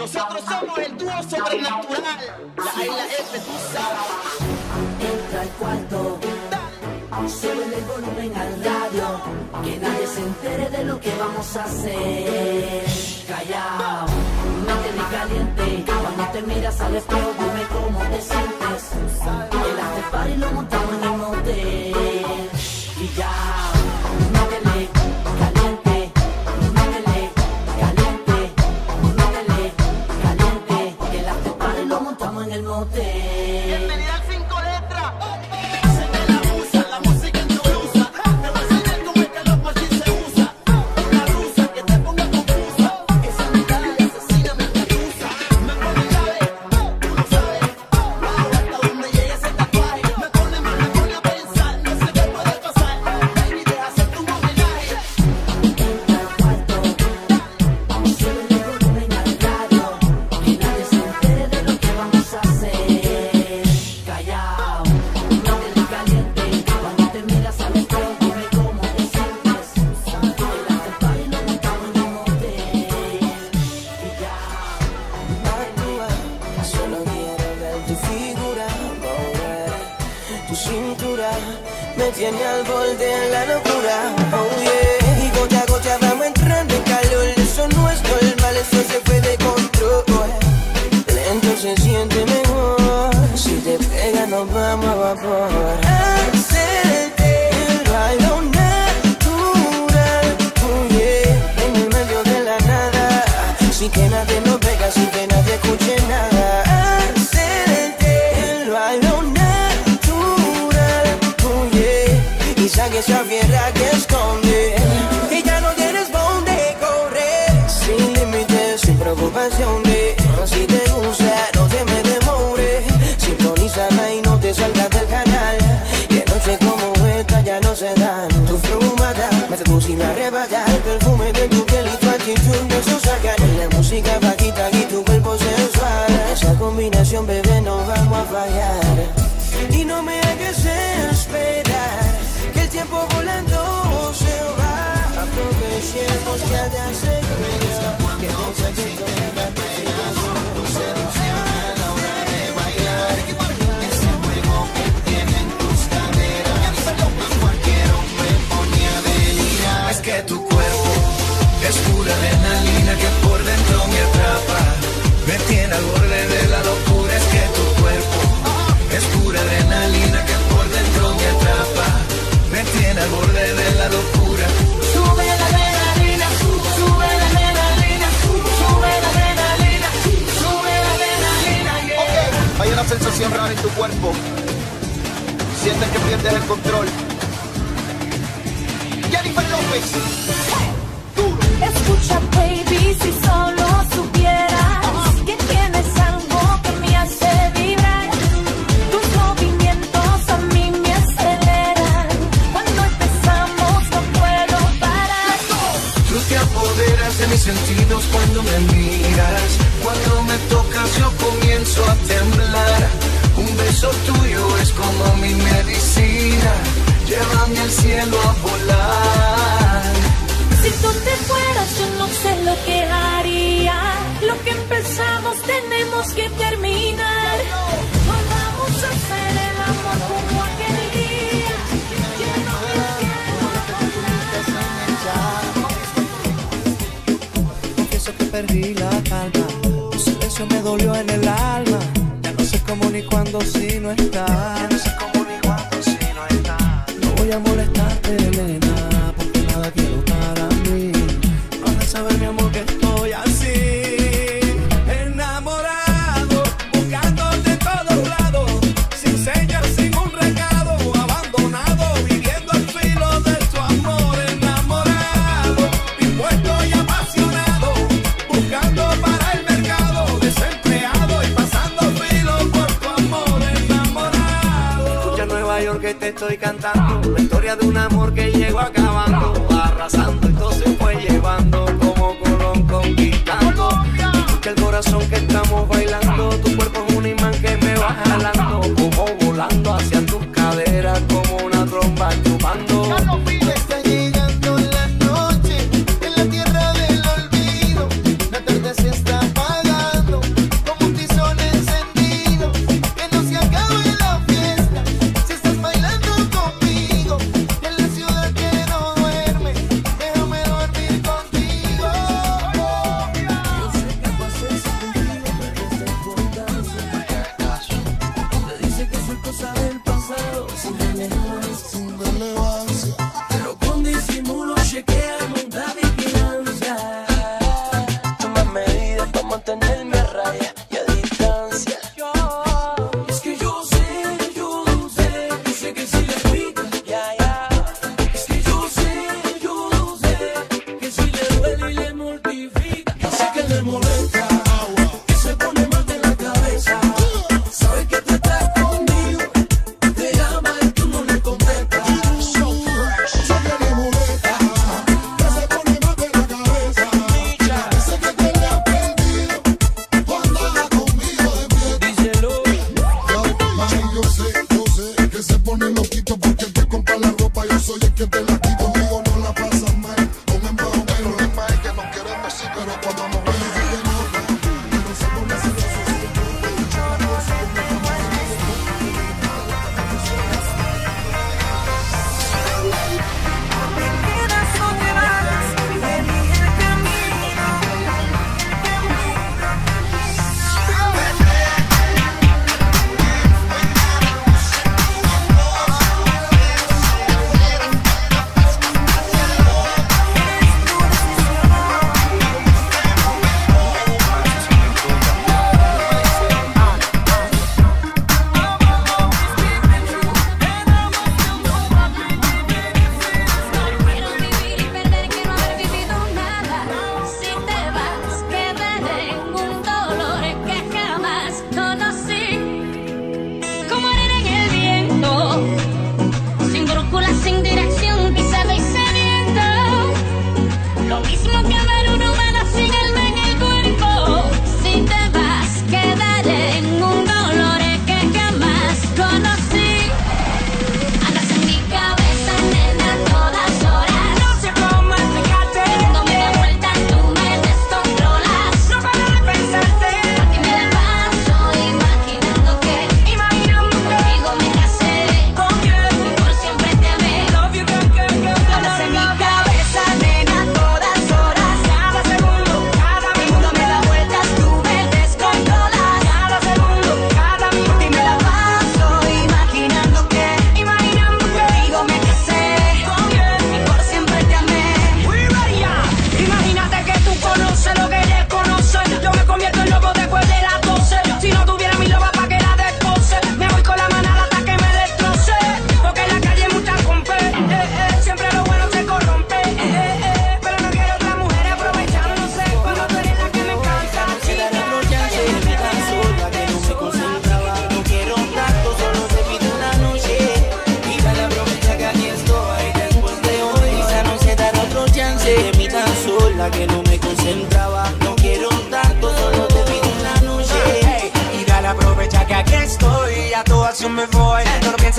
Nosotros somos el dúo sobrenatural. La isla F, tú sabes. Entra al cuarto, sube el volumen al radio, que nadie se entere de lo que vamos a hacer. Callao, ni caliente, cuando te miras al espejo dime cómo te sientes. El after party lo montamos en el motel. Tu figura, mover tu cintura, me tiene al borde de la locura, oh yeah. Y gota a gota vamos entrando en calor, eso no es normal, eso se fue de control. Lento se siente mejor, si te pega nos vamos a vapor. La música Escucha, baby, si solo supieras que tienes algo que me hace vibrar. Tus movimientos a mí me aceleran. Cuando empezamos no puedo parar. Tú te apoderas de mis sentidos cuando me miras. Cuando me tocas yo comienzo a temblar. Un beso tuyo es como mi tenemos que terminar. Vamos a hacer el amor como aquel día. Lleno de cielo. Confieso que perdí la calma. Tu silencio me dolió en el alma. Ya no sé cómo ni cuándo si no estás. no sé cómo ni cuándo si no estás. No voy a molestarte, nena, porque nada quiero para mí. No has de saber, mi amor, que estoy estoy cantando. La historia de un amor que llegó acabando. Arrasando y todo se fue llevando. Como Colón conquistando. Escucha el corazón que estamos bailando.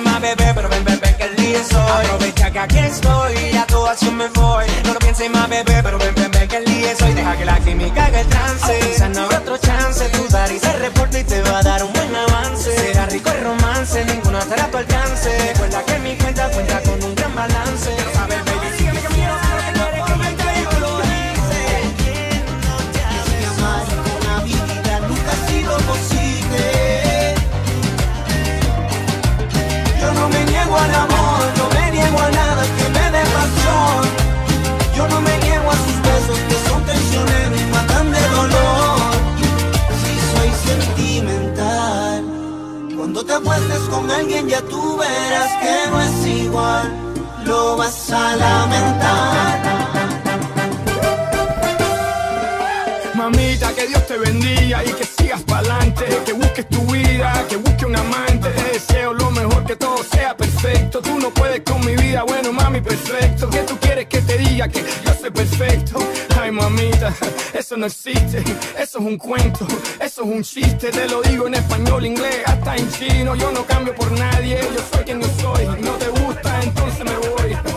más, bebé, pero ven, ven, ven que el día es. Aprovecha que aquí estoy y a tu acción me voy. No lo pienses más, bebé, pero ven, ven, ven que el día es. Deja que la química haga el trance. Ah. Quizás no habrá otro chance. Tu y se reporta y te va a dar un buen avance. Será rico el romance, ninguna estará a tu alcance. lamentar. Mamita, que Dios te bendiga y que sigas pa'lante, que busques tu vida, que busques un amante. Te deseo lo mejor, que todo sea perfecto. Tú no puedes con mi vida, bueno, mami, perfecto. ¿Qué tú quieres que te diga? Que yo soy perfecto. Ay, mamita, eso no existe, eso es un cuento, eso es un chiste. Te lo digo en español, inglés, hasta en chino. Yo no cambio por nadie, yo soy quien yo soy. No te gusta, entonces me voy.